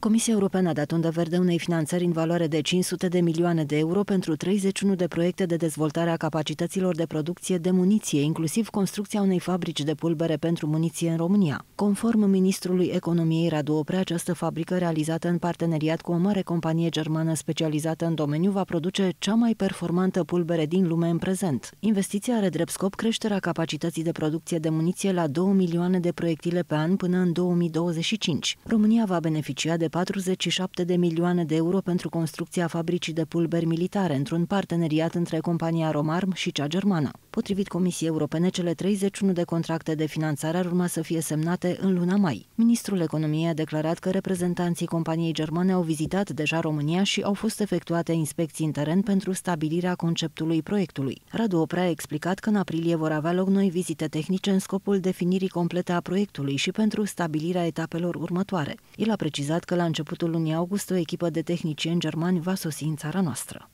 Comisia Europeană a dat undă verde unei finanțări în valoare de 500 de milioane de euro pentru 31 de proiecte de dezvoltare a capacităților de producție de muniție, inclusiv construcția unei fabrici de pulbere pentru muniție în România. Conform ministrului economiei Radu Oprea, această fabrică realizată în parteneriat cu o mare companie germană specializată în domeniu va produce cea mai performantă pulbere din lume în prezent. Investiția are drept scop creșterea capacității de producție de muniție la 2 milioane de proiectile pe an până în 2025. România va beneficia de 47 de milioane de euro pentru construcția fabricii de pulberi militare într-un parteneriat între compania Romarm și cea germană. Potrivit Comisiei Europene, cele 31 de contracte de finanțare ar urma să fie semnate în luna mai. Ministrul Economiei a declarat că reprezentanții companiei germane au vizitat deja România și au fost efectuate inspecții în teren pentru stabilirea conceptului proiectului. Radu Oprea a explicat că în aprilie vor avea loc noi vizite tehnice în scopul definirii complete a proiectului și pentru stabilirea etapelor următoare. El a precizat că la începutul lunii august o echipă de tehnicieni germani va sosi în țara noastră.